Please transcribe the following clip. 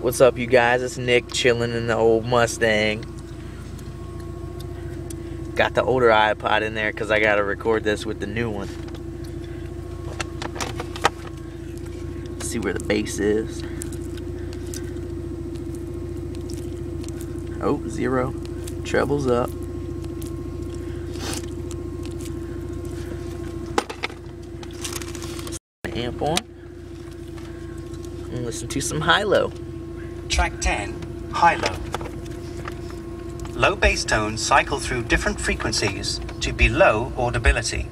What's up, you guys? It's Nick chilling in the old Mustang. Got the older iPod in there because I got to record this with the new one. see where the bass is. Oh, zero. Treble's up. Amp on. And listen to some high-low. Track 10, high-low. Low bass tones cycle through different frequencies to below audibility.